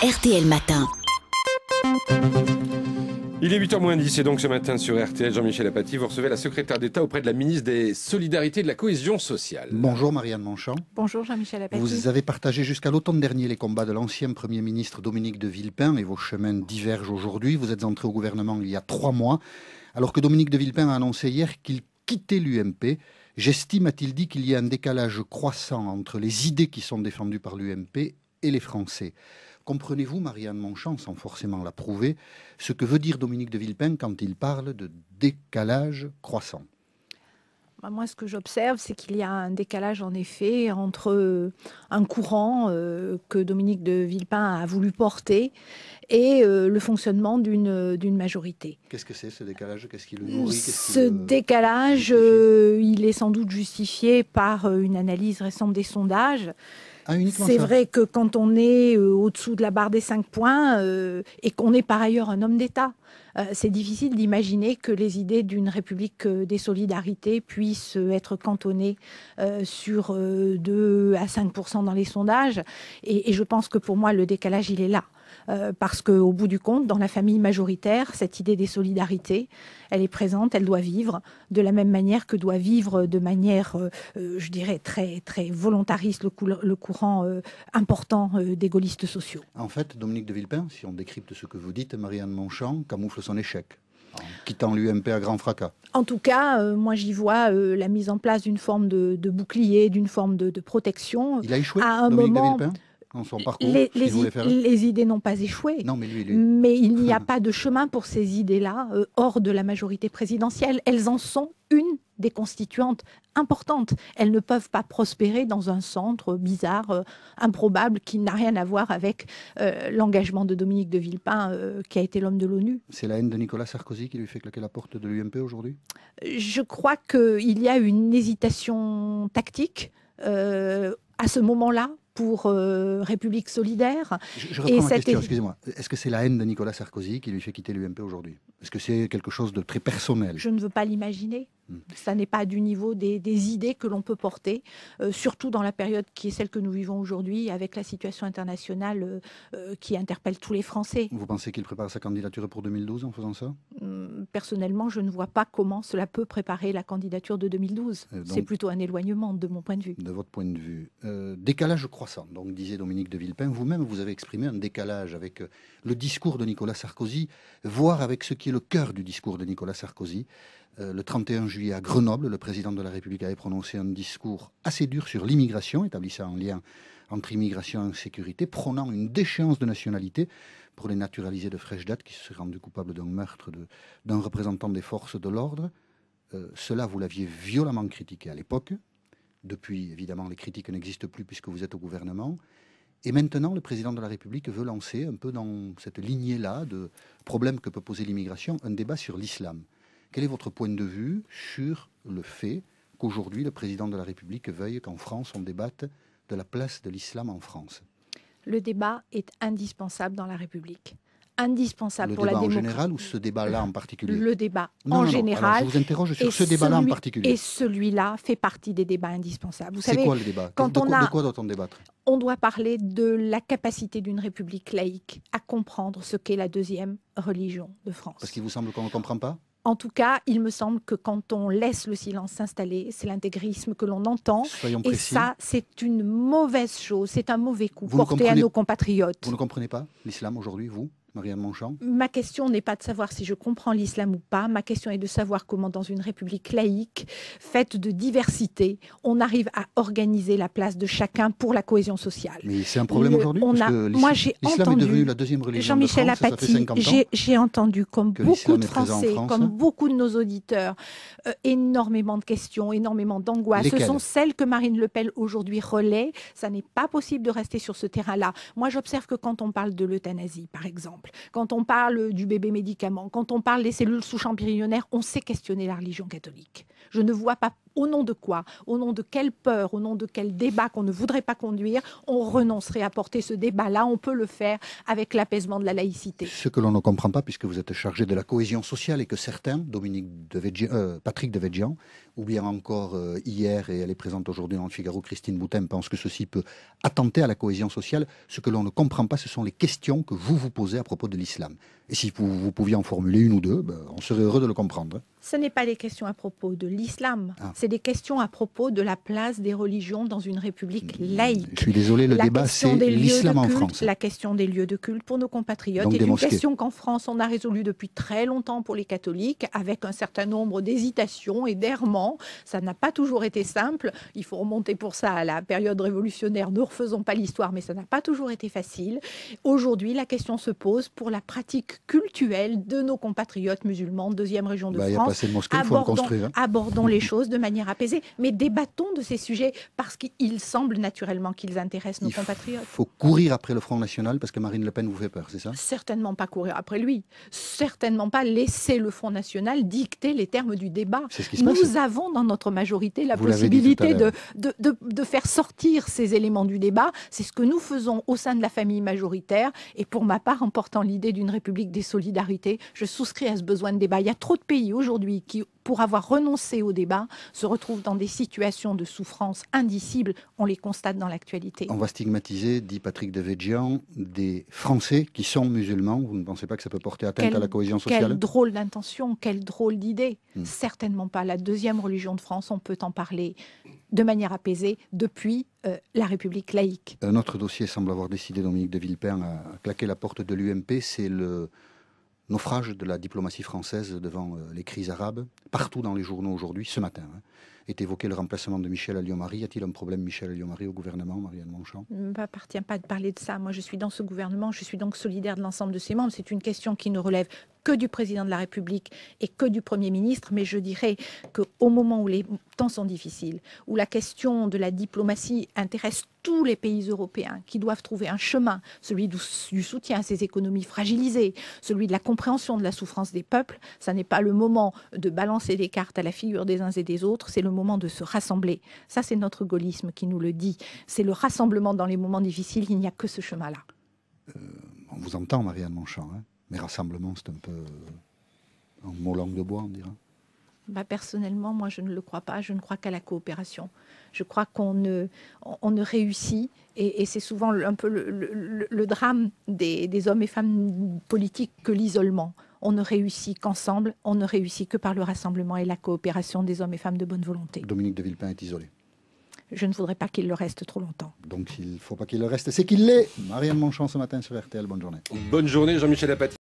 RTL Matin. Il est 8h10 et donc ce matin sur RTL, Jean-Michel Apathy, vous recevez la secrétaire d'État auprès de la ministre des Solidarités et de la Cohésion sociale. Bonjour Marianne Monchamp. Bonjour Jean-Michel Apathy. Vous avez partagé jusqu'à l'automne dernier les combats de l'ancien Premier ministre Dominique de Villepin et vos chemins divergent aujourd'hui. Vous êtes entré au gouvernement il y a trois mois, alors que Dominique de Villepin a annoncé hier qu'il quittait l'UMP. J'estime, a-t-il dit, qu'il y a un décalage croissant entre les idées qui sont défendues par l'UMP et les Français. Comprenez-vous, Marianne Monchamp, sans forcément la prouver, ce que veut dire Dominique de Villepin quand il parle de décalage croissant? Bah, moi, ce que j'observe, c'est qu'il y a un décalage, en effet, entre euh, un courant euh, que Dominique de Villepin a voulu porter et euh, le fonctionnement d'une majorité. Qu'est-ce que c'est ce décalage? Qu'est-ce qui le nourrit? Ce décalage, il est sans doute justifié par une analyse récente des sondages ah, c'est vrai que quand on est euh, au-dessous de la barre des 5 points euh, et qu'on est par ailleurs un homme d'État, euh, c'est difficile d'imaginer que les idées d'une république des solidarités puissent être cantonnées sur 2 à 5% dans les sondages. Et, et je pense que pour moi, le décalage, il est là. Euh, parce qu'au bout du compte, dans la famille majoritaire, cette idée des solidarités, elle est présente, elle doit vivre de la même manière que doit vivre de manière, euh, euh, je dirais, très, très volontariste le, courant important des gaullistes sociaux. En fait, Dominique de Villepin, si on décrypte ce que vous dites, Marianne Monchamp camoufle son échec en quittant l'UMP à grand fracas. En tout cas, moi j'y vois la mise en place d'une forme de, bouclier, d'une forme de, protection. Il a échoué, à un Dominique moment, Villepin son parcours les, les, idées n'ont pas échoué. Non, mais, il n'y a pas de chemin pour ces idées-là euh, hors de la majorité présidentielle. Elles en sont une des constituantes importantes. Elles ne peuvent pas prospérer dans un centre bizarre, euh, improbable, qui n'a rien à voir avec euh, l'engagement de Dominique de Villepin, qui a été l'homme de l'ONU. C'est la haine de Nicolas Sarkozy qui lui fait claquer la porte de l'UMP aujourd'hui? Je crois qu'il y a une hésitation tactique à ce moment-là pour euh, République solidaire. Je, je reprends ma question, excusez-moi. Est-ce que c'est la haine de Nicolas Sarkozy qui lui fait quitter l'UMP aujourd'hui? Est-ce que c'est quelque chose de très personnel? Je ne veux pas l'imaginer. Hmm. Ça n'est pas du niveau des, idées que l'on peut porter, euh, surtout dans la période qui est celle que nous vivons aujourd'hui, avec la situation internationale euh, euh, qui interpelle tous les Français. Vous pensez qu'il prépare sa candidature pour 2012 en faisant ça? Hmm, Personnellement, je ne vois pas comment cela peut préparer la candidature de 2012. C'est plutôt un éloignement de mon point de vue. De votre point de vue. décalage croissant, donc disait Dominique de Villepin. Vous-même, vous avez exprimé un décalage avec le discours de Nicolas Sarkozy, voire avec ce qui est le cœur du discours de Nicolas Sarkozy. Euh, le 31 juillet à Grenoble, le président de la République avait prononcé un discours assez dur sur l'immigration, établissant un lien entre immigration et sécurité, prônant une déchéance de nationalité pour les naturalisés de fraîche date qui se seraient rendus coupables d'un meurtre d'un représentant des forces de l'ordre. Euh, cela, vous l'aviez violemment critiqué à l'époque. Depuis, évidemment, les critiques n'existent plus puisque vous êtes au gouvernement. Et maintenant, le président de la République veut lancer, un peu dans cette lignée-là de problèmes que peut poser l'immigration, un débat sur l'islam. Quel est votre point de vue sur le fait qu'aujourd'hui le président de la République veuille qu'en France on débatte de la place de l'islam en France? Le débat est indispensable dans la République indispensable pour la démocratie. Le débat en général ou ce débat-là en particulier Le débat en général. je vous interroge sur ce débat-là en particulier. Et celui-là fait partie des débats indispensables. C'est quoi le débat? quand de, on a, de quoi doit-on débattre? On doit parler de la capacité d'une république laïque à comprendre ce qu'est la deuxième religion de France. Parce qu'il vous semble qu'on ne comprend pas? En tout cas, il me semble que quand on laisse le silence s'installer, c'est l'intégrisme que l'on entend. et ça, c'est une mauvaise chose, c'est un mauvais coup porté à nos compatriotes. Vous ne comprenez pas l'islam aujourd'hui, vous? Marianne Monchamp Ma question n'est pas de savoir si je comprends l'islam ou pas. Ma question est de savoir comment, dans une république laïque, faite de diversité, on arrive à organiser la place de chacun pour la cohésion sociale. Mais c'est un problème aujourd'hui Moi, j'ai entendu. la deuxième religion Jean-Michel Apathy, j'ai entendu, comme beaucoup de Français, comme beaucoup de nos auditeurs, euh, énormément de questions, énormément d'angoisses. Ce sont celles que Marine Le Pen aujourd'hui relaie. Ça n'est pas possible de rester sur ce terrain-là. Moi, j'observe que quand on parle de l'euthanasie, par exemple, quand on parle du bébé médicament, quand on parle des cellules sous embryonnaires, on sait questionner la religion catholique. Je ne vois pas Au nom de quoi? Au nom de quelle peur? Au nom de quel débat qu'on ne voudrait pas conduire? On renoncerait à porter ce débat-là. On peut le faire avec l'apaisement de la laïcité. Ce que l'on ne comprend pas, puisque vous êtes chargé de la cohésion sociale et que certains, Dominique de euh, Patrick de ou bien encore euh, hier, et elle est présente aujourd'hui dans le Figaro, Christine Boutin, pense que ceci peut attenter à la cohésion sociale. Ce que l'on ne comprend pas, ce sont les questions que vous vous posez à propos de l'islam. Et si vous, vous, pouviez en formuler une ou deux, ben, on serait heureux de le comprendre. Ce n'est pas des questions à propos de l'islam, ah. c'est des questions à propos de la place des religions dans une république hmm. laïque. Je suis désolé, le débat c'est l'islam en France. La question des lieux de culte pour nos compatriotes est une question qu'en France on a résolue depuis très longtemps pour les catholiques, avec un certain nombre d'hésitations et d'errements. Ça n'a pas toujours été simple. Il faut remonter pour ça à la période révolutionnaire. Ne refaisons pas l'histoire, mais ça n'a pas toujours été facile. Aujourd'hui, la question se pose pour la pratique culturelle de nos compatriotes musulmans, deuxième région de bah, France. Abordons, hein. abordons les choses de manière apaisée, mais débattons de ces sujets parce qu'il semble naturellement qu'ils intéressent nos compatriotes. Il faut courir après le Front National parce que Marine Le Pen vous fait peur, c'est ça? Certainement pas courir après lui. Certainement pas laisser le Front National dicter les termes du débat. Nous avons dans notre majorité la possibilité de, de, de, de faire sortir ces éléments du débat. C'est ce que nous faisons au sein de la famille majoritaire. Et pour ma part, en portant l'idée d'une République des solidarités, je souscris à ce besoin de débat. Il y a trop de pays aujourd'hui qui, pour avoir renoncé au débat, se retrouvent dans des situations de souffrance indicibles. On les constate dans l'actualité. On va stigmatiser, dit Patrick Devedjian, des Français qui sont musulmans. Vous ne pensez pas que ça peut porter atteinte à la cohésion sociale? Quelle drôle d'intention, quelle drôle d'idée. Hmm. Certainement pas. La deuxième religion de France, on peut en parler de manière apaisée depuis euh, la République laïque. Un autre dossier semble avoir décidé, Dominique de Villepin, à claquer la porte de l'UMP, c'est le naufrage de la diplomatie française devant euh, les crises arabes. Partout dans les journaux aujourd'hui, ce matin, hein, est évoqué le remplacement de Michel Alliot-Marie. Y a-t-il un problème, Michel Alliot-Marie, au gouvernement, Marianne Monchamp Il ne m'appartient pas de parler de ça. Moi, je suis dans ce gouvernement, je suis donc solidaire de l'ensemble de ses membres. C'est une question qui ne relève que du président de la République et que du Premier ministre, mais je dirais qu'au moment où les temps sont difficiles, où la question de la diplomatie intéresse tous les pays européens qui doivent trouver un chemin, celui du, soutien à ces économies fragilisées, celui de la compréhension de la souffrance des peuples, ça n'est pas le moment de balancer des cartes à la figure des uns et des autres, c'est le moment de se rassembler. Ça, c'est notre gaullisme qui nous le dit. C'est le rassemblement dans les moments difficiles, il n'y a que ce chemin-là. Euh, on vous entend, Marianne Monchamp. Hein mais rassemblement, c'est un peu un mot langue de bois, on dirait. Bah, personnellement, moi, je ne le crois pas. Je ne crois qu'à la coopération. Je crois qu'on ne, on ne réussit, et, c'est souvent un peu le, drame des, des, hommes et femmes politiques que l'isolement. On ne réussit qu'ensemble, on ne réussit que par le rassemblement et la coopération des hommes et femmes de bonne volonté. Dominique de Villepin est isolé je ne voudrais pas qu'il le reste trop longtemps. Donc s'il ne faut pas qu'il le reste, c'est qu'il l'est. Marianne Monchamp ce matin sur RTL, bonne journée. Bonne journée Jean-Michel Apathy.